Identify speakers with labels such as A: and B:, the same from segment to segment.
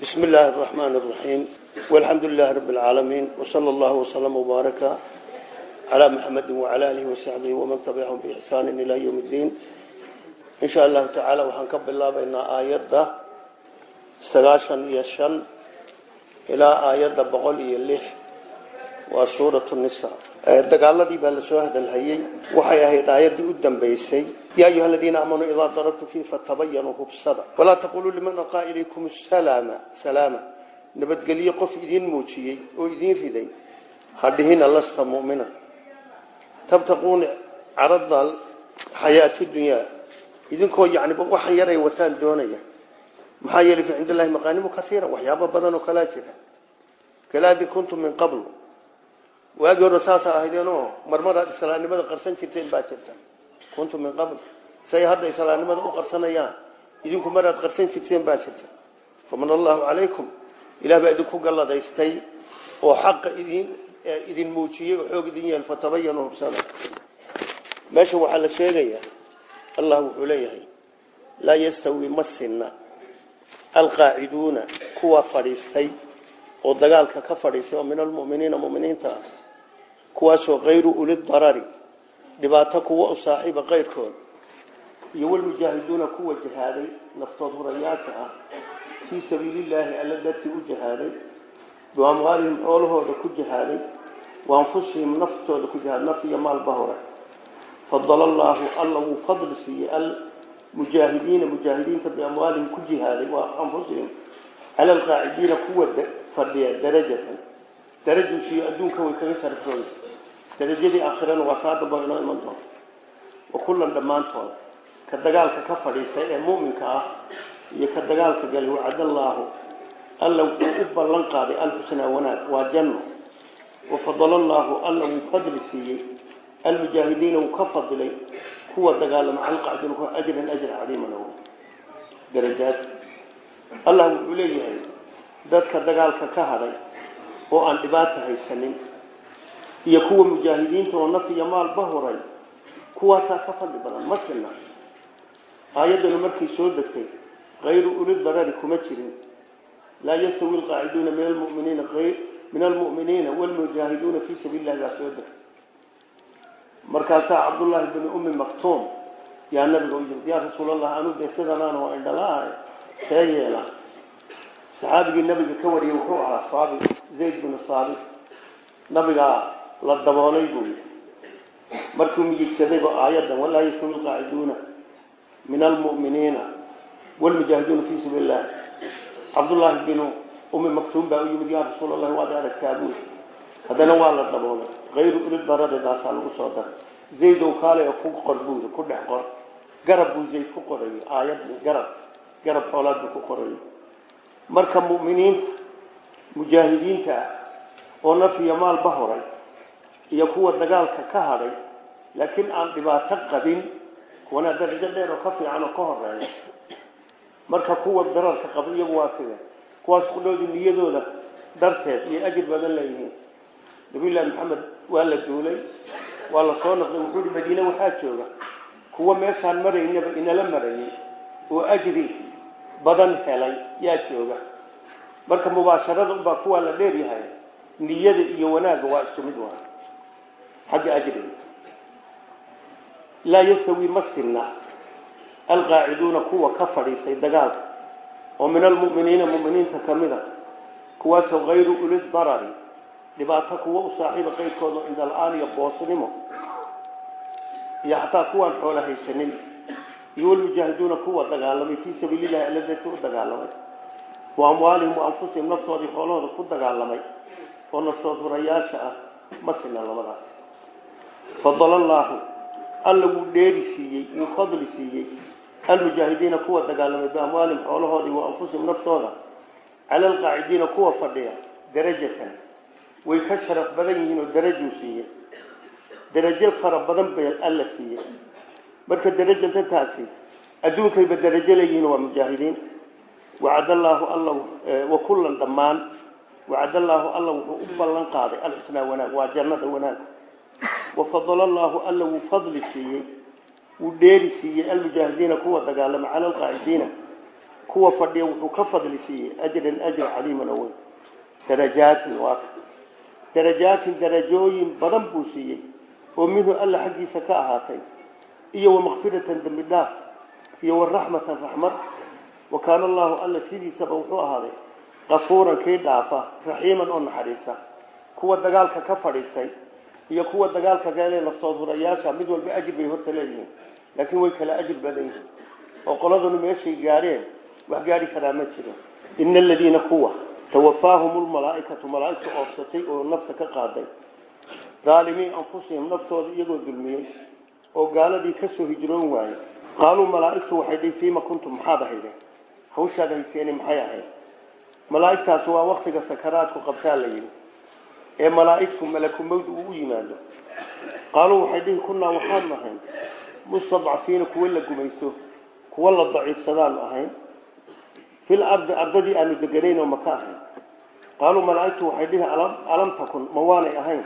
A: بسم الله الرحمن الرحيم والحمد لله رب العالمين وصلى الله وسلم وبارك على محمد وعلى آله وصحبه ومن تبعهم بإحسان إلى يوم الدين إن شاء الله تعالى وحنكب الله بين آيات سغاشا يشن إلى آيات بغل يلح waa suuratu nisa dagaaladii baa la soo hadalhayey waxay ahayd aayaddii u dambaysay. Yaa ayuha aladiina aamanuu idaa darabtum fii fatabayanuu hubsada. Walaa taquluu liman alqaa ilaykum salaama salaama. Nabadgelyo qof idiin muujiyey oo idiin riday. Hadhihina lasta mu'mina. Tabtaquuna carada xayaati dunyaa idinkoo yacniba waxan yaray wataan doonaya. Maxaa yeelay fii cind allahi maqaanimu kaiira waxyaabo badan oo kalaa jira. Kalaadi kuntum min qablu waagii hore saasa ahaydeenoo marmaraad islaamnimada qarsan jirteen baa jirta. Kuntum min qabl. Say hadda islaamnimada u qarsanayaan idinku maraad qarsan jirteen baa jirta. Faman allahu calaykum ilaah baa idinku galladaystay oo xaqa idin idin muujiyey oo xoog idin yeel fatabayanu hubsada meesha waxaa la sheegayaa allah wuxuu leeyahay laa yastawi ma sinna alqaaciduuna kuwa fadhiistay oo dagaalka ka fadhiistay oo min almuminiina muminiinta ah kuwaasoo kayru uli darari dhibaato kuwa u saaxiiba kayrkood iyo walmujaahiduuna kuwa jihaaday naftood hurayaasha ah fii sabiilillaahi alla dartii u jihaaday biamwaalihim xoolahooda ku jihaaday waanfusihim naftooda ku jihaaday naf iyo maalba hore. Fadala allaahu alla wuu fadli siiyey almujaahidiina mujaahidiinta biamwaalihim ku jihaaday waa anfusihim cala alqaacidiina kuwa fadhiya darajatan. Darajuusiiyo adduunka way kaga sharafooda darajadii aakhirana waa kaa damba inoo iman doonto wa kullan dhammaantood ka dagaalka ka fadhiistay ee mu'minka ah iyo ka dagaalka galay wacadallaahu alla wuxuu u ballan qaaday alxusnaa wanaag waa janno. Wafadala allaahu alla wuu fadli siiyey almujaahidiina wuu ka fadilay kuwa dagaalama calqacdin ajran ajra cadiiman darajaad. Allah wuxuu leeyahay dadka dagaalka ka hadhay oo aan dhibaata haysanin iyo kuwa mujaahidiinta oo naf iyo maalba horay kuwaasaa ka fadli badan ma sinna aayaddanu markay soo degtay kayru uli darari kuma jirin. Laa yastawi alqaaciduuna min almuminiina min almu'miniina waalmujaahiduuna fii sabiili illahi baa soo degtay. Markaasaa cabdullaahi bni ummi maktuum yaa nabiga u yimid yaa rasuulallah anuu dee sidanaana waa indhalaahay see yeela saxaabigii nabiga ka wariyey wuxuu ahaa saabit zayd binu saabit. Nabigaa la daboolay buu yii markuu miyigsadayba aayaddan walaa yastawi alqaaciduuna min almu'miniina waalmujaahiduuna fii sabiili illah cabdullaahi binu ummi maktuum baa u yimid yaa rasuul allahi waad aragtaa buu haddana waa la daboolay. Kayru uli daradedaasaa lagu soo daray. Zaydow kaale ku qor buuri ku dhex qor. Garab buu zayd ku qorayay aayadii garab. Garab xoolaad buu ku qorayay marka mu'miniinta mujaahidiinta ah oo naf iyo maalba horay iyo kuwa dagaalka ka hadhay laakiin aan dhibaato qabin kuwana darajo dheer oo ka fiican oo ka horreeya marka kuwa dararka qaba iyagu waa side kuwaas kudhowdi niyadooda darteed iyo ajir badan leeyihiin nabiyullaahi maxamed waa la duulay waa la soo noqday wuxuu yihi madiine waxaa jooga kuwa meeshaan maraynaba inala marayay oo ajri badan helay yaa jooga. Marka mubaasharada unbaa kuwaa la dheeryahay niyada iyo wanaagga waa isku mid waa xagga ajriga laa yastawi ma sinna alqaaciduuna kuwa ka fadhiistay dagaalka oo min almu'miniina mu'miniinta ka mid a kuwaasoo kayru uli darari dhibaato kuwa u saaxiiba qayrkooda cinda la'aan iyo boosnimo iyo xataa kuwaan xoola haysanin iyo walmujaahiduuna kuwa dagaalamay fii sabiilillahi alla darti u dagaalamay wa amwaalihim wa anfusihim naftoodii xoolahooda ku dagaalamay oo naftood hurayaasha ah ma sina labadaas fadala allaahu alla wuu dheeri siiyey wuu fadli siiyey almujaahidiina kuwa dagaalamay biamwaalihim xoolahoodii wa anfusihim naftooda cala alqaacidiina kuwa fadhiya darajatan. Way ka sharaf badan yihiin oo darajuu siiyey. Darajo fara badan bay alla siiyey. Marka darajatantaasi adduunkayba darajo leeyihiin waa mujaahidiin. Wacadallaahu alla wa kullan dhammaan. Wacadallaahu alla wuxuu u ballan qaaday alxusnaa wanaag waa jannada wanaag wafadala allaahu alla wuu fadli siiyey. Wuu dheeri siiyey almujaahidiina kuwa dagaalama cala alqaacidiina kuwa fadhiya wuxuu ka fadli siiyey ajran ajr caliiman oo weyn. Darajaatin waa darajaatin darajooyin badan buu siiyey oo minhu alla xaggiisa ka ahaatay. Iyo wamakfiratan dembi dhaaf iyo waraxmatan raxmad. Wa kaana allahu alla sidiisaba wuxuu ahaaday kafuuran kii dhaafa raxiiman oo naxariista. Kuwa dagaalka ka fadhiistay iyo kuwa dagaalka galee naftood hurayaasha mid walba ajir bay horta leeyihiin. Laakiin way kala ajir badan yihiin. Oo qoladanu meeshay gaadheen wax gaadhi karaa ma jiro. Ina aladiina kuwa tawafaahum lmalaaikatu malaaigta oofsatay oo nafta ka qaaday. Daalimiin anfusihim naftooda iyagoo dulmiyey oo gaaladii ka soo hijroon waayey. Qaaluu malaaigtu waxay dhihi fiima kuntum maxaad ahaydeen hawshaad hayseeni maxay ahayd? Malaaigtaasi waa waktiga sakaraadku qabtaa la yidhi ee malaaigtu malakumawd uu u yimaado. Qaaluu waxay dhihi kunnaa waxaanu ahayn mustadcafiina kuwa la gumayso kuwa la daciifsadaanu ahayn. Fil ardi ardadii aanu deganayn oo maka ahayn. Qaaluu malaaigtu waxay dhihi alam takun ma waanay ahayn.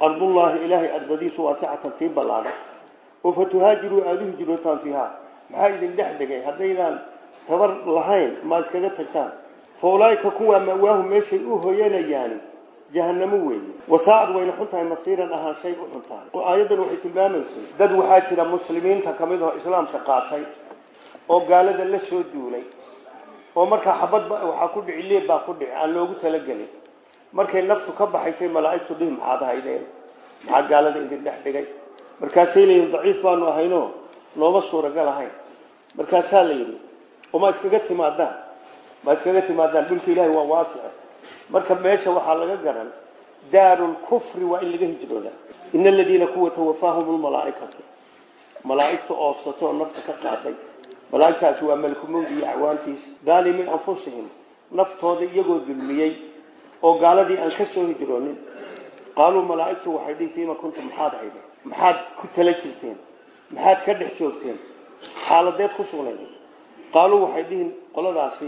A: Ardullaahi ilaahay ardadiisu waasicatan tii ballaadha. Oo fatuhaajiruu aada u hijrootaan fiiha. Maxaa idin dhex dhigay haddaydaan tabar lahayn ma iskaga tagtaan. Fa ulaaika kuwaa mawaahu meeshay u hoyanayaani jahanamo weeye wasaacad wayna xun tahay masiiran ahaan shay u xun oo aayaddan waxay tilmaamaysay dad waxaa jira muslimiinta ka mid oo islaamka qaatay oo gaalada la soo duulay oo markaa xabadba waxaa ku dhici leeb baa ku dhici aan loogu talagelin. Markay naftu ka baxaysay malaa'igtu dhihi maxaad haydeen maxaa gaalada idin dhex dhigay? Markaasay leeyihiin daciif baanu ahaynoo nooma suuragal ahayn. Markaasaa la yidhi oma iskaga timaadaan? Ma iskaga timaadaan? Dhulka ilaahi waa waasica marka meesha waxaa laga garan daarulkufri waa in laga hijrooda ina aladiina kuwa tawafaahum lmalaaikatu malaaigta oofsato oo nafta ka qaaday malaaigtaasi waa malkumowdi iyo acwaantiisa daalimiin anfusihim. Naftooda iyagoo dulmiyey oo gaaladii aan ka soo hijroonin. Qaaluu malaaigtu waxay dhihi fiima kuntum maxaad hayde maxaad ku tala jirteen? Maxaad ka dhex joogteen? Xaaladeed ku sugnayd? Qaaluu waxay dhihi qoladaasi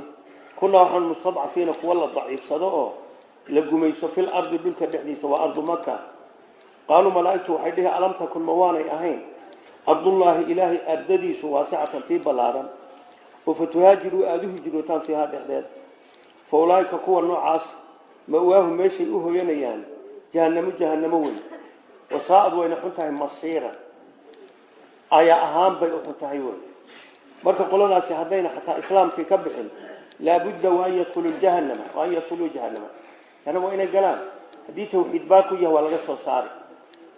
A: kunaa waxaan mustadcafiina kuwa la daciifsado oo la gumayso fil ardi dhulka dhexdiisa waa ardu maka qaaluu malaaigtu waxay dhihi alam takun ma waanay ahayn? Ardullaahi ilaahay ardadiisu waasicatan tii ballaaran. Oo fatuhaajiruu aada u hijrootaan fiihaa dhexdeed. Fa ulaaika kuwa noocaas mawaahu meeshay u hoyanayaan? Jahanamo jahanamo weyn. Wasaa'ad wayna xun tahay masiira. Ayaa ahaan bay u xun wey marka qoladaasi haddayna xataa islaamkii ka bixin laabudda waan yadkhuluu jahanama waan yadkhuluu jahanama yana waa inay galaan. Haddii tawxiid baa ku yahay waa laga soo saari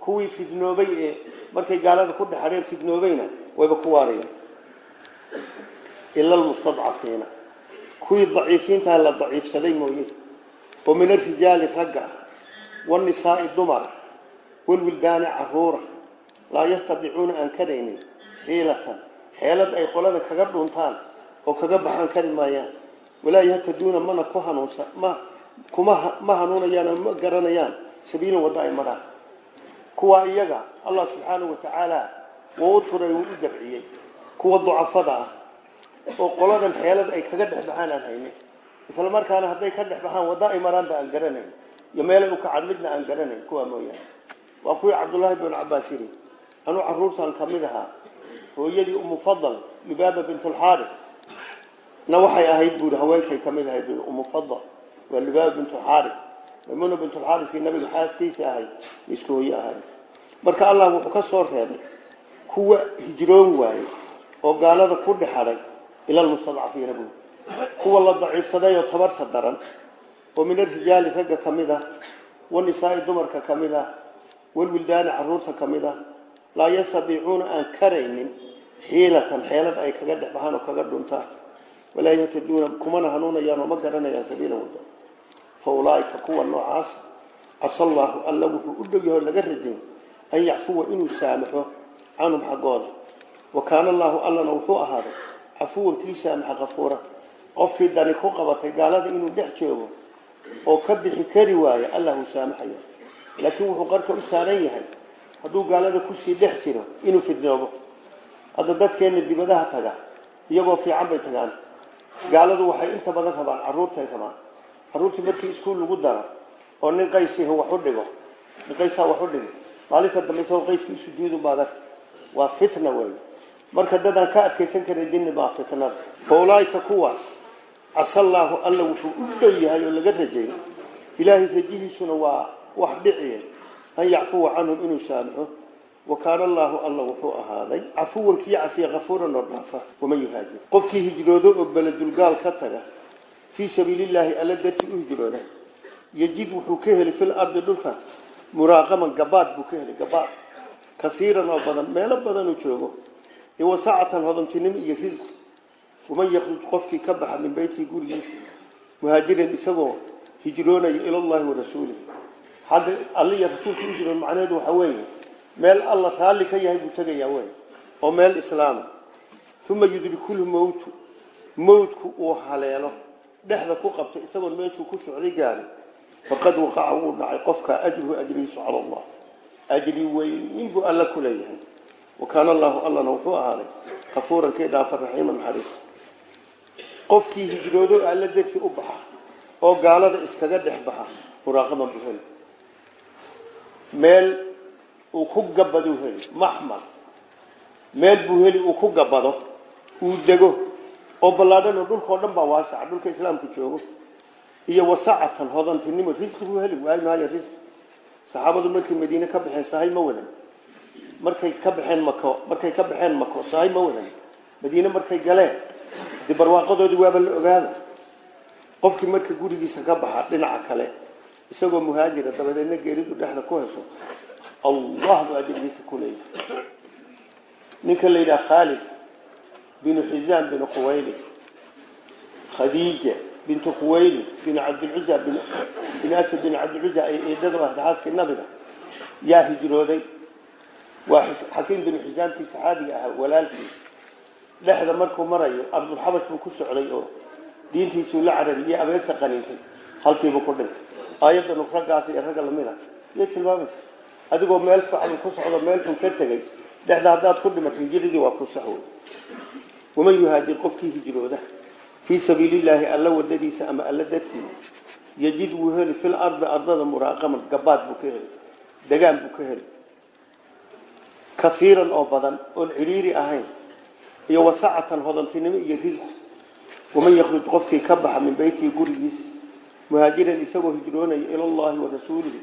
A: kuwii fidnoobay ee markay gaalada ku dhexareen fidnoobayna wayba ku waarayeen ila almustadcafiina. Kuwii daciifiintaa la daciifsaday mooye. Oo min arijaali ragga. Ah wanisaai dumar. Walwildaani caruura. Laa yastadicuuna aan karaynin xiilatan. Xeelad ay qolada kaga dhuntaan oo kaga baxaan kari maayaan walaa yahtaduuna mana ku hanuunsa ma kuma ma hanuunayaan oo ma garanayaan sabiilan wadda ay maraan. Kuwa iyaga allah subxaanahu watacaala wuu u turay wuu u dabciyey. Kuwa ducafada ah oo qoladan xeelad ay kaga dhex baxaan aan haynin. Isla markaana hadday ka dhex baxaan wadda ay maraanba aan garanayn. Iyo meelay u kacaan midna aan garanayn kuwa mooyaane. Waa kuwii cabdullaahi bin cabaas yiri anuu caruurtan ka mid ahaa hooyadii umufadal libaaba bintulxaaris na waxay ahayd buuri haweenkay ka mid ahayd umufadal waa libaaba bintulxaaris maymuna bintulxaariskii nabiga xaaskiisa ahayd isku hooye ahayd. Marka allah wuxuu ka soo reebay kuwa hijroon waayey oo gaalada ku dhexadhay ila lmustadcafiina buuri kuwa la daciifsaday oo tabarta daran oo min arijaali ragga ka mid ah wanisaai dumarka ka mid ah walwildaani carruurta ka mid ah laa yastadiicuuna aan karaynin xiilatan xeelad ay kaga dhex baxaan oo kaga dhuntaan walaa yahtaduuna kumana hanuunayaan oo ma garanayaan sabiila wada. Fa ulaaika kuwa noocaas casa allaahu alla wuxuu u dhogyaho laga rajay an yacfuwa inuu saamaxo canhum xaggooda. Wa kaana allaahu allana wuxuu ahaaday cafuwan kii saamaxa kafuura qofkii dani ku qabatay gaalada inuu dhex joogo oo ka bixi kari waayo allahu saamaxayo. Laakiin wuxuu qarka u saaran yahay hadduu gaalada ku sii dhex jiro inuu fidnoobo hadda dadkeena dibadaha taga iyagoo fiican bay tagaan gaaladu waxay inta badan rabaan caruurtay rabaan. Caruurtii markii iskuul lagu daro oo nin qaysiha wax u dhigo nin qaysaa wax u dhigo maalinta dambe isagoo qayskii sujuudu baadar. Waa fitna wey marka dadaan ka adkaysan karay jinni baa fitnada faulaaika kuwaas casallaahu alla wuxuu u dhow yahay oo laga rajay. Ilaahay rajihiisuna waa wax dhiciye an yacfuwa canhum inuu saamixo wa kaana allaahu alla wuxuu ahaaday cafuwan kii cafiya kafuuran oo dhaafa waman yuhaajir. Qofkii hijroodo oo beledulgaal ka taga fii sabiilillaahi alla dartii u hijrooda yajid wuxuu ka heli fil ardi dhulka muraaqaman gabaad buu ka heli gabaad. Kaiiran oo badan meelo badanuu joogo wasacatan hodantinimo iyo risq waman yakruj qofkii ka baxa min beytii gurigiisa muhaajiran isagoo hijroonaya ilallahi wa meel alla raalli ka yahay buu tegayaa wey oo meel islaama uma yudrikulhu mowtu mowtku uu haleelo dhexda ku qabto isagoon meeshuu ku socday gaari. Faqad waqaca wuu dhacay qofka ajruhu ajrigiisu cala allah. Ajri weyn buu alla ku leeyahay. Wakaana allaahu allana wuxuu ahaaday kafuuran dhaafa raxiiman naxariis. Qofkii hijroodo alla darti u baxa oo gaalada iskaga dhex baxa muraaqaban buu heli meel uu ku gabaduu heli. Maxmal. Meel buu heli uu ku gabado. Uu dego. Oo ballaadhanoo dhulkao dhan baa waasaca. Dhulka islaamku joogo. Iyo wasacatan hodantinimo. Risqi buu heli. Waayo maayo risqi. Saxaabadu markay madiine ka baxeen sahay ma wadan. Markay ka baxeen mako markay ka baxeen mako sahay ma wadan. Madiine markay galeen dee barwaaqadoodii waaba la ogaada. Qofkii marka gurigiisa ka baxa dhinaca kale isagoo muhaajira dabadeedna geeridu dhexda ku hesho allah buu ajrigiisa ku leeyahay ninka la yidhaha khaalid binu xisaan binu quwayli khadiija bintu quwayli binu cabdilcuza bin asad bin cabdilcuza ay eedada ahda xaaskii nabiga yaa hijrooday. Waa xakiim binu xisaankii saxaabiga ahaa walaalkii. Dhexda markuu marayo ardulxabash buu ku socday oo diintiisuu la carari iyo abeesa qaniintay halkiibuu ku dhintay. Aayadanu raggaas iyo ragga lamida yay tilmaamaysa adigoo meel fiican ku socdo meel xun ka tegay. Dhexda haddaad ku dhimatay hijradii waa ku sax wey waman yuhaajir qofkii hijrooda? Fii sabiilillaahi alla wadadiisa ama alla dartii? Yajid wuu heli fil ardi ardada muraaqaman gabaad buu ka heli degaan buu ka heli. Kaiiran oo badan oon cidhiiri ahayn iyo wasacatan hodantinimo iyo risq waman yakruj qofkii ka baxa min beytihi gurigiisa muhaajiran isagoo hijroonaya ilallahi wa rasuulihi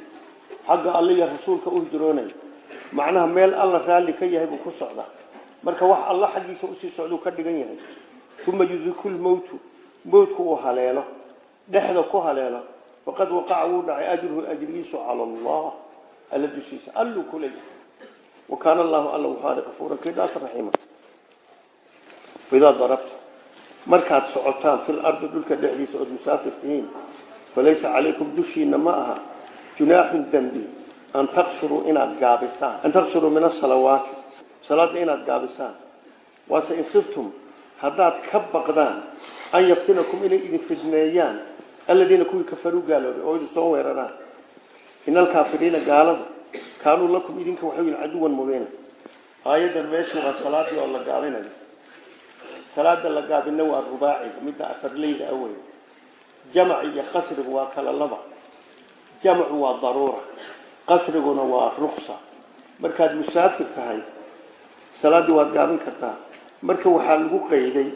A: xagga alla iyo rasuulka u hijroonaya macnaha meel alla raalli ka yahay buu ku socdaa marka wax alla xaggiisa u sii socduu ka dhigan yahay. Uma yudriku lmowtu mowtku uu haleelo. Dhexda ku haleelo. Faqad waqaca wuu dhacay ajruhu ajrigiisu cala allah. Alla dushiisa alluu ku leeyahay wakaana allahu alla wuxuu aday kafuuran kii dhaasa raxiima. Idaa darabta markaad socotaan fil ardi dhulka dhexdiisa ood musaafir tihiin falaysa calaykum dushiina ma aha junaaxun dembi an taqsuruu inaad gaabisaan. An taqsuruu min asalawaati salaada inaad gaabisaan. Waase in khiftum haddaad ka baqdaan an yaftinakum inay idin fidneeyaan aladiina kuwii kafaruu gaaloobay oo idin soo weeraraan. Ina alkaafiriina gaalada kaanuu lakum idinka waxay yihiin caduwan mubiina. Aayadan meesha waa salaadii oo la gaabinayo salaada la gaabina waa rubaaciga midda afarleyda awey jamac iyo qasrigu waa kala laba jamcu waa daruura qasriguna waa ruksa markaad musaafir tahay salaaddii waad gaabin kartaa. Marka waxaa lagu qayday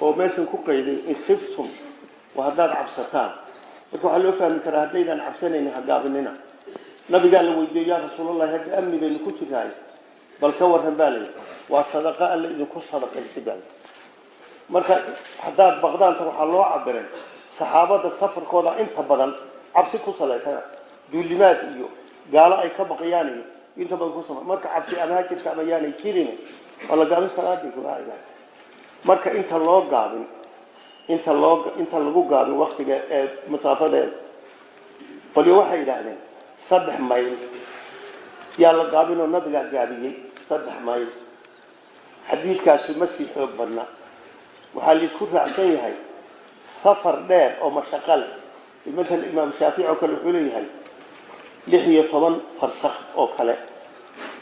A: oo meeshan ku qayday in khiftum waa haddaad cabsataan. Marka waxaa loo fahmi karaa haddaydaan cabsanaynin ha gaabinina. Nabigaa la weydiiyey yaa rasuulallahi hadda amni baynu ku jiraay bal ka warran baa layidhi waa sadaqa alla idinku sadaqaysi baa marka haddaad loo cabiray saxaabada safarkooda inta badan cabsi ku salaysan duulimaad iyo gaalo ay ka baqayaan iyo inta badan ku sama marka cabsi ama ha jirta ama yaanay jirin oo la gaabin salaadii rubaaciga marka inta loo gaabin inta loo inta lagu gaabin waktiga ee masaafadeeda qolyo waxay yidhaahdeen saddex mayl. Yaa la gaabin oo nabigaa gaabiyey saddex mayl. Xadiidkaasi ma sii xoog badna waxaa la isku raacsan yahay safar dheer oo mashaqo maala imaam shaafici oo kale wuxuu leeyahay lix iyo toban farsakh oo kale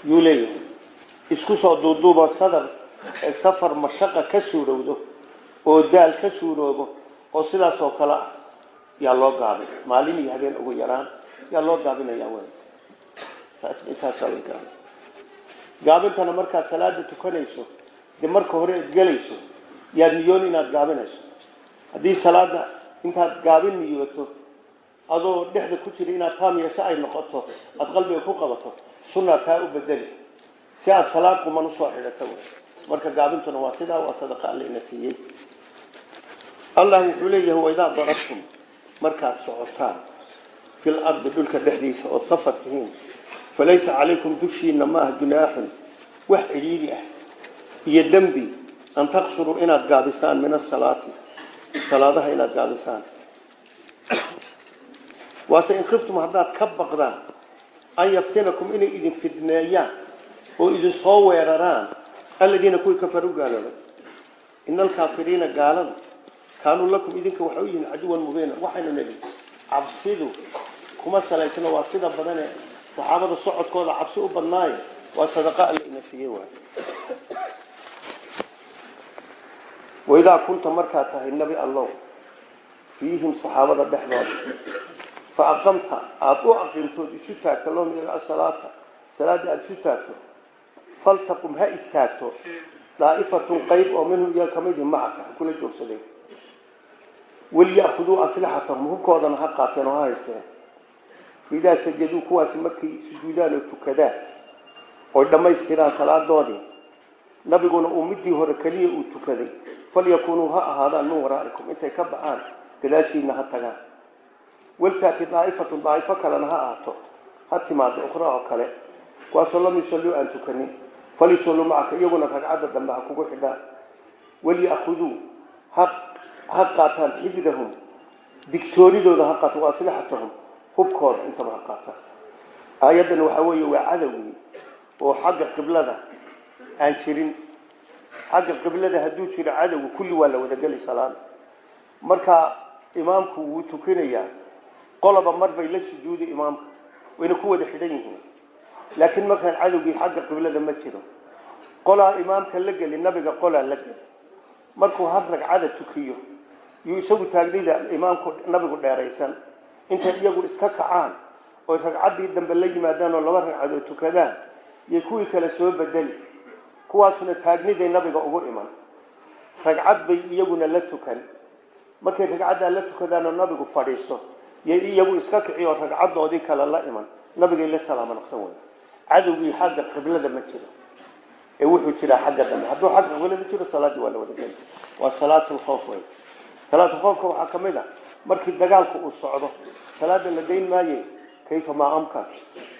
A: yuu leeyahay. Isku soo duuduubo sadar safar mashaqa ka suurowdo oo daal ka suuroobo oo sidaas oo kale ah yaa loo gaabin maalin iyo habeen ugu yaraan yaa loo gaabinaya w intaasaa la gaabin. Gaabintana markaad salaada tukanayso dee marka hore ad gelayso yaad niyoon inaad gaabinayso intaad gaabin niyooto adoo dhexda ku jira inaad taam yeesho ay noqoto aada qalbiga ku qabato sunaa taa u bedeli. Si aada salaad quman u soo xidhato marka gaabintuna waa sidaa waa sadaqa alle siiyey. Allah wuxuu leeyahay waidaa darabtum markaad socotaan. Fil ardi dhulka dhexdiisa ood safar tihiin. Falaysa calaykum dushiina maaha junaaxun. Wax cidhiidi ah. Iyo dembi an taqsuruu inaad gaabisaan min asalaati salaadaha inaad gaabisaan waase in khiftum haddaad ka baqdaan an yaftinakum inay idin fidneeyaan oo idin soo weeraraan aladiina kuwii kafaru gaaloobay. Ina alkaafiriina gaalada kaanuu lakum idinka waxay u yihiin caduwan mubiina waxaynu nidhi cabsidu kuma salaysna waa sida badane saxaabada socodkooda cabsi u badnaayo waa sadaqa alle ina siiyey waay waidaa kunta markaad tahay nebi allow fiihim saxaabada dhexdooda fa aqamta aada u aqimtood isu taagto lahum iyaga asalaata salaada aada isu taagto faltaqum ha istaagto daa'ifatun qayb oo minhum iyaga kamidi macaka ha kula joogsadeen waliya'khuduu aslixatahum hubkoodana ha qaateen oo ha haysteen idaa sajaduu kuwaasi markay sujuudaan oo tukadaan oy dhammaystiraan salaadoodii nabiguna uu midii hore keliya uu tukaday falyakunuu ha ahaadaan min waraa'ikum intay ka baxaan gadaashiina ha tagaan. Waltaati daa'ifatun daa'ifo kalena ha ahaato ha timaado ukhra oo kale. Kuwaasoo lam yusalluu aan tukanin. Falisalluu macaka iyaguna ragcadda dambe ha kugu xidhaan. Waliya'khuduu ha qaataan xijrahum digtoonidooda ha qaataan waa aslixatahum hubkooda intaba ha qaataan. Aayaddan waxaa weeye waa cadowgii oo xagga qiblada aan jirin xagga qiblada hadduu jiro cadowga kulli waa la wadageli salaada marka imaamku wuu tukinayaa qoloba mar bay la sujuudi imaamka wayna ku wada xidhan yihiin. Laakiin markaan cadowgii xagga qiblada ma jiro. Qolaa imaamka la geli nabiga qolaa la geli. Markuu har ragcada tukiyo yuu isagu taagnida imaamku nabigu dheeraysan. Intay iyagu iska kacaan oy ragcaddii dambe la yimaadaan oo laba ragcadood tukadaan iyo kuwii kale soo bedeli kuwaasuna taagniday nabiga ugu iman. Ragcad bay iyaguna la tukan. Markay ragcaddaa la tukadaanoo nabigu fadhiisto yay iyagu iska kici oo ragcadoodii kale la iman. Nabigay la salaamo noqsan wey cadowgii xagga qiblada ma jiro. Ee wuxuu jiraa xagga dambe. Hadduu xagga qiblada jiro salaaddii waa la wada geli waa salaatulkhoof wey. Salaatulkhoofka waxaa ka mid a markii dagaalku uu socdo salaada la dayn maaye kayfa maa amkan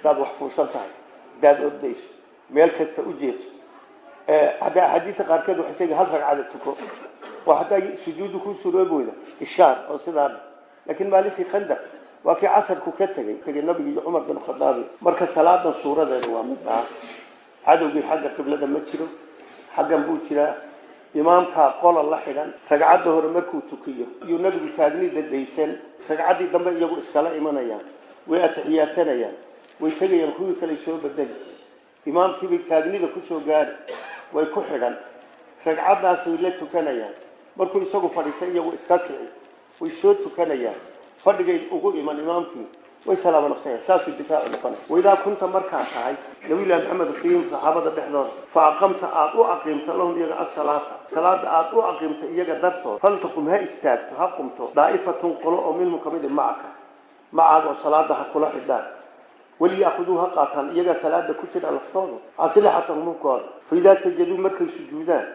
A: hadaad wax fuusan tahay. Hadaad ordayso meel kasta u jeeso hadda axaadiista qaarkeed waxay sheegi hal ragcada tuko. Waa haddaa sujuudu ku surooboyda ishaar oo sidaa laakiin maalintii khandaq waa kii casarku ka tegay tegay nabigi iyo cumar bin khadaabi marka salaadan suuradeeda waa mid ah. Cadowgii xagga qiblada ma jiro. Xaggan buu jiraa imaamkaa qola la xidhan ragcadda hore markuu tukiyo iyuu nabigu taagnida daysan ragcaddii dambe iyagu iskala imanayaan way atixiyaatanayaan way tegayaan kuwii kale soo bedeli. Imaamkiibay taagnida ku soo gaari way ku xidhan ragcaddaasay la tukanayaan. Markuu isagu fadhiistay iyagu iska kici way soo tukanayaan. Fadhigay ugu iman imaamkii way salaamo noqsanayaan saasuu difaacu noqonay waidaa kunta markaa tahay nabilahi maxamed fiihim saxaabada dhexdooda fa aqamta aada u aqiimta lahum iyaga asalaata salaada aada u aqiimta iyaga dartood. Faltaqum ha istaagto ha qumto. Daa'ifatun qolo oo minhum ka mid macaka macaaga oo salaada ha kula xidhaan waliyaakhuduu ha qaataan iyaga salaada ku jira laftooda aslixatahum hubkooda faidaa sajaduu markay sujuudaan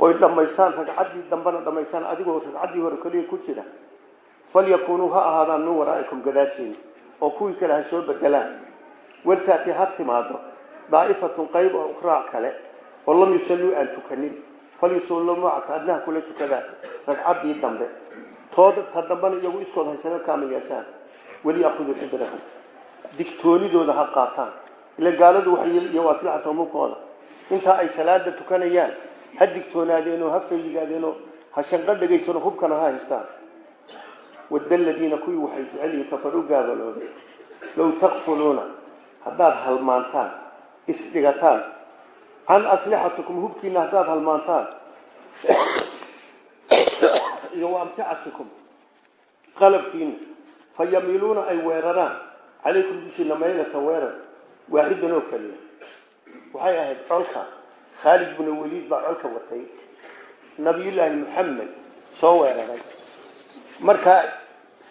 A: oy dhammaystaan ragcaddii dambena dhammaystaan adigoo ragcaddii hore keliya ku jira falyakunuu ha ahaadaan min waraa'ikum gadaashiina oo kuwii kale ha soo bedelaan. Waltaati ha timaado daa'ifatun qayb oo ukhraa kale oo lam yusalluu aan tukanin. Falyusalluu macaka adnaha kula tukadaan ragcaddii dambe. Tooda ta dambena iyagu iskood haysana kaama yeeshaan waliyaakhuduu xidrahum digtoonidooda ha qaataan. Ila gaaladu waxay iyo waasilaxatahum hubkooda intaa ay salaada tukanayaan ha digtoonaadeenoo ha fayigaadeenoo ha shanqo dhegaysanoo hubkana ha haystaan. Wadda aladiina kuwii waxay jecel yihiin kafaru gaabalooday low takfuluuna haddaad halmaantaan isdhigataan can aslixatikum hubkiina haddaad halmaantaan. Iyo wa amticatikum qalabkiina fa yamiiluuna ay weeraraan calaykum dushiina maylata weerar waaxidan oo keliya waxay ahayd colka khaalid bnu waliid baa colka watay nabiyullaahi maxamed soo weeraray markaa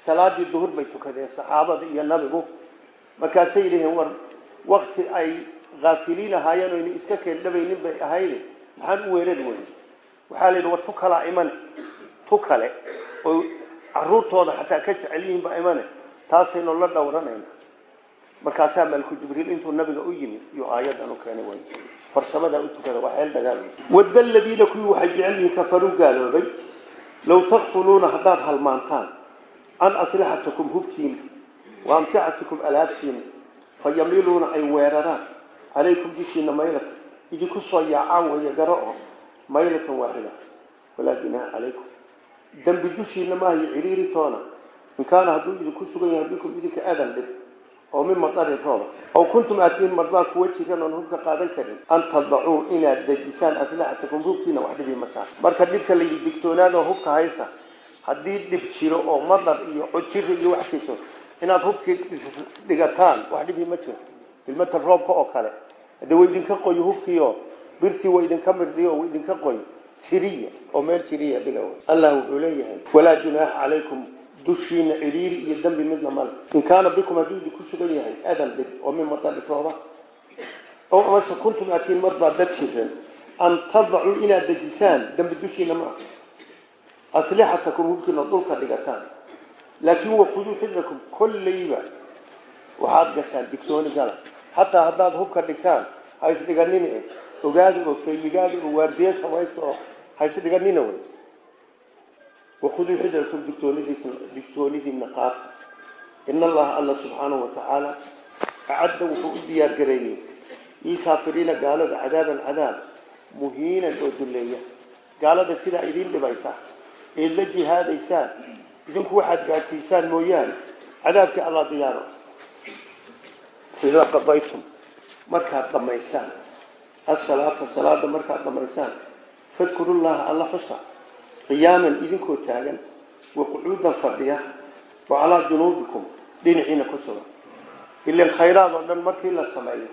A: salaadii duhur bay tukadeen saxaabada iyo nabigu markaasay yidhaheen war wakti ay kaafiliin ahaayeen oyna iska keendhabaynin bay ahayde maxaan u weerari weyne waxaa la yidhi war tu kalaa imane tu kale oo caruurtooda xataa ka jecel yihiin baa imane taasaynu la dhowranayna markaasaa malku jibriil intuu nabiga u yimid iyo aayadan u keenay way. Farsamada u tukada waa xeel dagaal. Wadda aladiina kuwii waxay jecel yihiin kafaruu gaaloobay. Low takfuluuna haddaad halmaantaan can aslixatikum hubkiina wa amticatikum alaabtiina fayamiluuna ay weeraraan. Calaykum dushiina maylatan. Idinku soo yaacaan weeye garo oo maylatan waaxida walaa junaaha calaykum dembi dushiina maahayo ciriiritoona in kaana hadduu idinku sugan yahay bikum idinka adan dhib oo min madarin rooba aw kuntum aatiin mardaa kuwa jiran oon hubka qaadan karin. An tadacuu inaad dejisaan aslaxatakum hubkiina wax dhibi masaa marka dhibka layidhi digtoonaadoo hubka haysa haddii dhib jiro oo madar iyo cojiro iyo wax jirto inaad hubkii dhigataan wax dhibi ma jiro. Ilmata roobka oo kale. Hadee wa idinka qoyo hubkiio birtii wa idinka mirdhiyo wa idinka qoy jiriya oo meel jiriya dhiga. Allah wuxuu leeyahay walaa junaaxa calaykum dushiina ciriiri iyo dambi midna male. In kaana bikum hadduu idinku sugan yahay adan dhib oo min madari rooba ow amase kuntum aatiin marbaa dad jiran an tadacuu inaad dejisaan dambi dushiina ma aslixatakum hubkiina dhulka dhigataan. Laakiin waquduu xidrakum kolleyba waxaad gashaan digsooni gala. Hataa haddaad hubka dhigtaan ha isdhiganina e ogaada oo fayligaada oo waardiye samaysta oo ha isdhiganina wey waquduu xidrakum digtoonidiina qaata in allaha alla subxaanahu watacaala acadda wuxuu u diyaar gareeyey lilkaafiriina gaalada cadaaban cadaab muhiinan oo duleeya gaalada sidaa idiin dhibaysa eed la jihaadaysaan idinku waxaad gaadsiisaan mooyaane cadaabkii alla diyaaro idaa qadaytum markaad dhamaysaan asalaata salaada markaad dhamaysaan fadkuru llaha alla xusa qiyaaman idinkoo taagan waqucuudan fadhiya wa calaa junuubikum dhinaciina ku sugan. Ilan khayraad oo dhan markii la sameeyo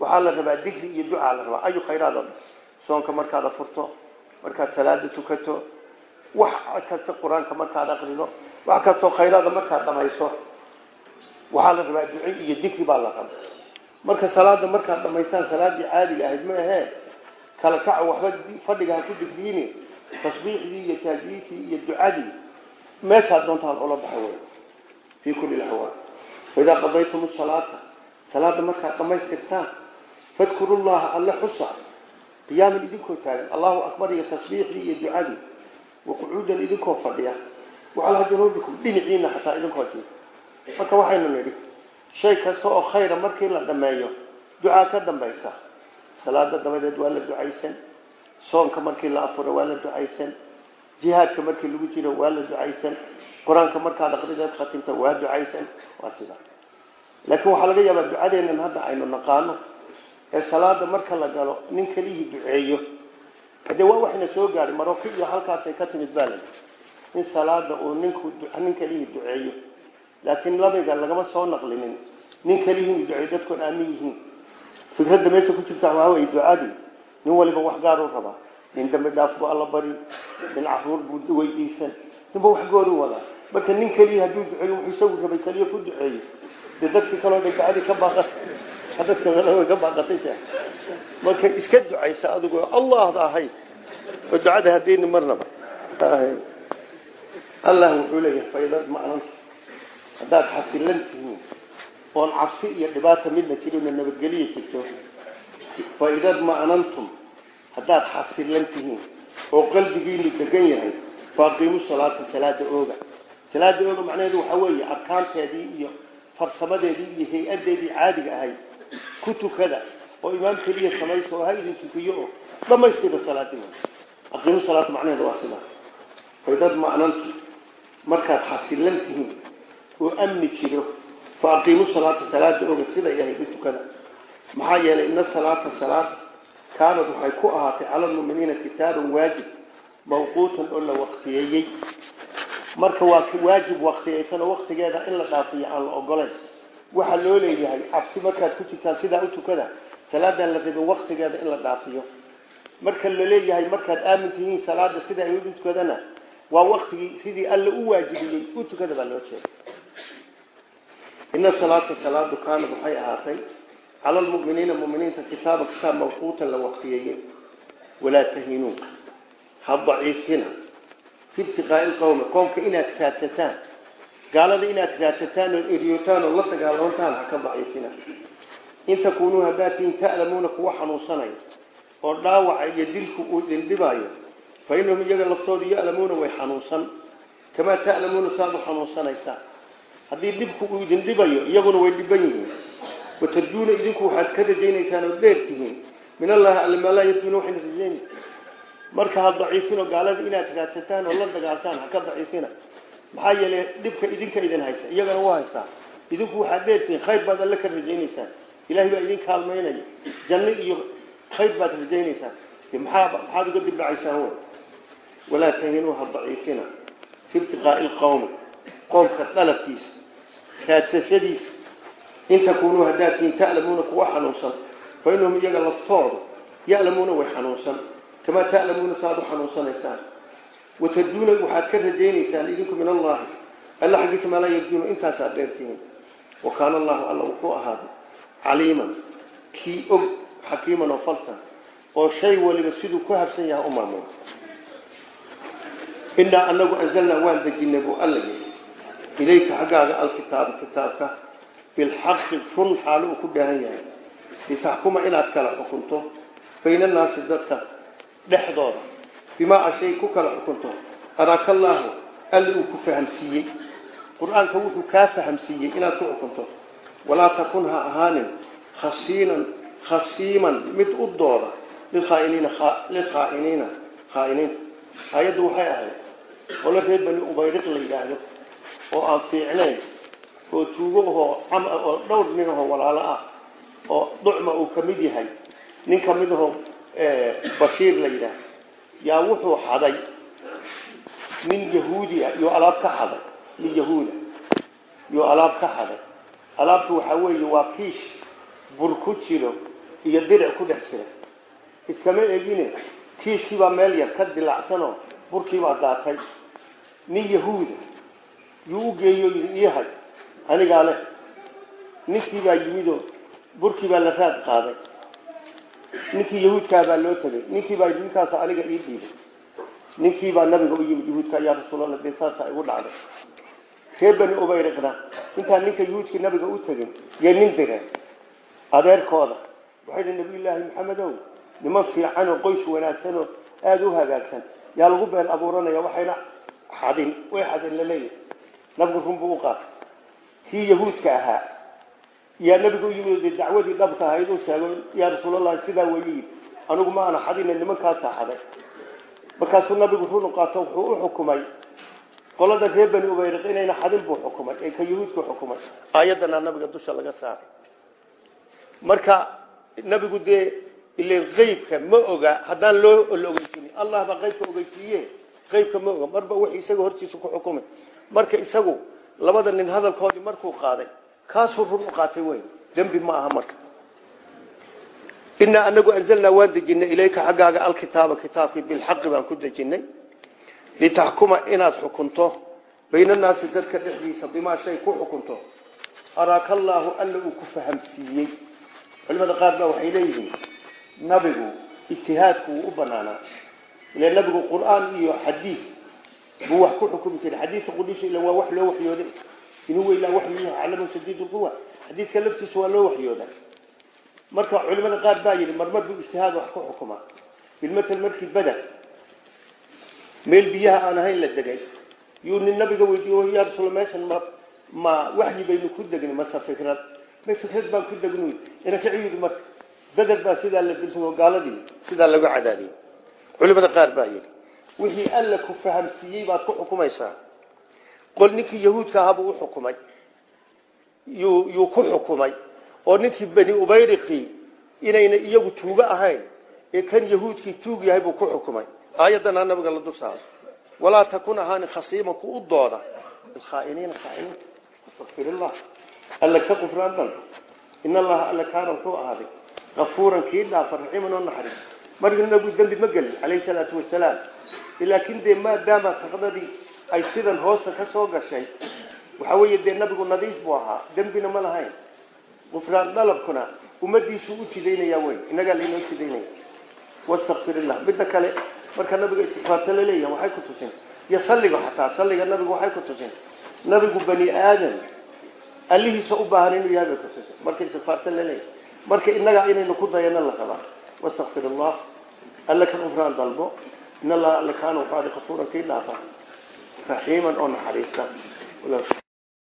A: waxaa la rabaa digri iyo ducaa la rabaa. Ayu khayraad oo dhan soonka markaad afurto markaad salaada tukato wax kasta qur'aanka markaad aqrido wax kastoo khayraada markaad dhamayso waxaa la rabaa duco iyo dikri baa la rabaa. Marka salaada markaad dhamaysaan salaadii caadiga ahayd ma ahee kala kaca waxba fadhiga ku digriini tasbiixdii iyo taajiyidii iyo ducadii meeshaad doontaan ula baxa wey fii kulli laxwaal faidaa qadaytum salaata salaada markaad dhamaystirtaan fadkuru llaha alle xusa qiyaaman idinkoo taagan allahu akbar iyo tasbiixdii iyo ducadii waqucuudan idinkoo fadhiya wacalaa junuubikum dhinaciina xataa idinkoo jii marka waxaynu nidhi shay kasta oo khayra markii la dhameeyo ducaa ka dambaysa salaada dabadeed waa la ducaysan soonka markii la afuro waa la ducaysan. Jihaadka markii lagu jiro waa la ducaysan. Qur'aanka markaad aqrideed khatimta waa ducaysan. Waa sidaa laakiin waxaa laga yaabaa ducadeennan hadda aynu naqaano ee salaada marka la galo nin kelihii duceeyo. Hadee waa waxna soo gaadhay maroko iyo halkaasay ka timid baa la in salaada uu ninku nin kelihii duceeyo. Laakiin labiga lagama soo naqlinin. Nin kelihii duceeyo dadkoon aamin yihiin. Fikradda meesha ku jirta waxaa weye ducadii nin waliba wax gaar u rabaa nin dambi dhaaf alla bari nin carruur buu weydiisan ninba wax gooru wadaa marka nin keliya hadduu duceeyo wuxuu isagu rabay keliya ku duceeyo. Dee dadkii kaloo dhan ducadii ka baaqat dadka way ka baaqatay marka iska ducaysa adigoo allahda ahayd oo ducada hadayni marnaba allah wuxuu leeyahay faydad ma'nanta haddaad xasilan tihiin oon cabsi iyo dhibaata midna jirin nabadgeliya jirto faidad ma'nantum haddaad xasilan tihiin oo qalbigiinu degan yahay faaqiimu salaata salaada ooga. Salaada ooga macnaheedu waxaa weeye arkaanteedii iyo farsamadeedii iyo hay'adeedii caadiga ahayd ku tukada oo imaam keliya samaysa oo ha idin tukiyo oo dhamaystira salaadii aqiimu salaata macnaheedu waa sidaa. Faidad ma'nantum markaad xasilan tihiin oo amni jiro fa aqiimu salaata maxaa yeelay ina salaata salaada kaanad waxay ku ahaatay cala lmuminiina kitaaban waajib mawquutan oo la waqtiyeeyey marka waa waajib waqtiyeysanoo waqtigeeda in la dhaafiyo aan la ogolayn waxaa loo leeyahay cabsi markaad ku jirtaan sidaa u tukada la rabin waqtigeeda in la dhaafiyo. Marka la leeyahay markaad aamin tihiin salaada sida ay u waa waktigii sidii alla u waajibiyey u baa loo jeeda ina salaata salaadu kaanad waxay ahaatay cala lmuminiina muminiinta kitaaba kitaab mawquutan la waqtiyeeye walaa tahinuu ha daciifina fi ibtiqaai lqowmi qoomka inaad raadsataan gaalada inaad raadsataan oo eryotaan oo la dagaalantaan ha ka daciifina in takuunuu hadaatiin ta'lamuuna kuwa xanuunsanaya oo dhaawaca iyo dilku uu dildhibaayo fa inahum iyaga laftoodu ya'lamuuna way xanuunsan kamaa ta'lamuuna saad u xanuunsanaysaan haddii dhibku uu idin dhibayo iyaguna way dhiban yihiin watarjuuna idinku waxaad ka rajaynaysaan oo dheer tihiin min allahi alle maa laa yarjuuna waxayna rajayn marka ha daciifino gaalada inaad raadsataan oo la dagaaltaan ha ka daciifina maxaa yeelay dhibka idinka idin haysa iyagana waa haystaa idinku waxaad dheer khayr baad alle ka rajaynaysaan ilahay baa idin kaalmaynaya janno iyo khayr baad rajaynaysaan maxaa maxaad uga dibdhacaysaan wey walaa tahinuu ha daciifina fi ibtiqaai lqowmi qoomka dalabkiisa raadsashadiisa in takuunuu hadaatiin ta'lamuuna kuwa xanuunsan fa inahum iyaga laftoodu ya'lamuuna way xanuunsan. Kamaa ta'lamuuna saaad u xanuunsanaysaan. Watarjuuna waxaad ka rajaynaysaan idinku min allahi alla xaggiisa maa laa yarjuuna intaasaad dheertihiin. Wa kaana allahu alla wuxuu ahaaday caliiman kii og xakiiman oo falsan oo shay waliba siduu ku habsan yahay u maamula inaa anagu anzalnaa waan dejinay buu alla ilayka xaggaaga alkitaaba kitaabka bilxaqi run xaalo uu ku dhaahan yahay litaxkuma inaad kala xukunto bayna annaasi dadka dhexdooda bimaa ashay ku kala xukunto araaka allaahu alli uu ku fahamsiiyey qur'aanka wuxuu kaa fahamsiiyey inaad ku xukunto walaa takun ha ahaanin khasiinan khasiiman mid u dooda lilkhaainiina khaa'iniinta aayaddu waxay ahayd qolo reer ubayriq la yidhaahdo oo aan fiicnayn oo tuugo ahoo cam oo dhowr nin ahoo walaalo ah oo ducma uu ka mid yahay. Nin ka mid ahoo bashiir la yidhaahdo. Yaa wuxuu xaday nin yahuudi ah iyo alaab ka xaday nin yahuuda iyo alaab ka xaday alaabtu waxaa weeye waa kiish bur ku jiro iyo diric ku dhex jira. Iskama egine kiishkiibaa meel yar ka dilacsanoo burkiibaa daatay nin yahuuda yuu u geeyo iyahay anigaa leh ninkiibaa yimidoo burkiibaa la raad qaaday. Ninkii yahuudkaabaa loo tegay ninkiibaa ninkaas aniga ii dhiibay ninkiibaa nabiga u yimid yahuudka yaa rasuulallah dee saasa igu dhacday. Reer bani ubayriqna intaan ninka yahuudkii nabiga u tegin yay nin direen adeerkooda waxay dhi nabiyullaahi maxamedow niman fiican oo qoys wanaagsan oo aada u hagaagsan yaa lagu been abuuranaya waxayna xadin way xadin la leeyahay nabigu runbuu u qaatay kii yahuudka ahaa. Yaa nabigu yimid dee dacwadii dhabka ahayd u sheego yaa rasuulallahi sidaa weyi anigu ma ana xadina nimankaasaa xaday markaasuu nabigu run u qaato wuxuu u xukumay qolada reer bani ubayriq inayna xadin buu xukumay ee ka yahuudku xukumay. Aayadana nabiga dusha laga saaray. Marka nabigu dee ile qeybka ma oga haddaan loo la ogeysiinin allah baa qeybka ogeysiiye qeybka ma oga. Marba wix isaga hortiisa ku xukumay. Marka isagu labada nin hadalkoodii markuu qaaday kaasuu run u qaatay wey dembi ma aha marka. Inaa anagu anzalnaa waan dejinay ilayka xaggaaga alkitaaba kitaabkii bilxaqi baan ku dejinay litaxkuma inaad xukunto. Bayna naasi dadka dhexdiisa bimaa shay ku xukunto. Araaka allaahu alla uu ku fahamsiiyey. Culimada qaar baa waxay leeyihiin nabigu ijtihaadku wuu u banaanaa. Ile nabigu qur'aan iyo xadiid buu wax ku xukumi jiray. Xadiidka qudhiisa ila waa wax loo waxyooday. Inuu ilaa waxyuhu calamu shadiid lquwa xadiidka laftiisa waa loo waxyooda marka culimada qaar baa yidhi marmar buu ijtihaad wax ku xukumaa. Bilmatal markii bada meel biyaha aan ahayn la degay. Yuu nin nabiga weydiiye yaa rasuul meeshan ma ma waxyi baynu ku degni mase fikrad? Ma fikrad baan ku degnu ina ka ciyudi marka. Beder baa sidaa la dilsao gaaladii sidaa lagu cadaadiyey. Culimada qaar baa yidhi wixii alla ku fahamsiiyey baad ku xukumaysaa. Qol ninkii yahuudka ahaa buu u xukumay. Yuu ku xukumay. Oo ninkii bani ubayriqii inayna iyagu tuugo ahayn ee kan yahuudkii tuug yahay buu ku xukumay. Aayaddanaa nabiga la dul saaray walaa takun ahaanin khasiiman ku u dooda. Bilkhaainiina khaainiinta astaqfir illah alla ka qufraan dan in allaha alla kaana wuxuu ahaaday kafuuran kii dhaafa raxiiman oo naxariis. Markii nabigu dembi ma gelin calayhi salaatu wasalaam laakiin dee maadaama taqdadii ay sidan hoosta ka soo gashay waxa weeye dee nabigu nadiif buu ahaa. Dembina ma lahayn. Gufraan dalabkuna ummadiisu u jidaynaya wey innagaa laynoo jidaynaya. Wastakfir illah midda kale marka nabiga istikfaarta la leeyahay waxay ku tusin. Iyo salliga xataa salliga nabigu waxay ku tusin. Nabigu bani aadam allihiisa u baahan inuu yahay bay ku tusin. Marka istikfaarta la leeyahay marka innagaa inaynu ku dayano la rabaa wastakfir allah alla ka dalbo in allaha alla kaana waxaadi kafuuran kii dhaafa. Raxiiman oo naxariista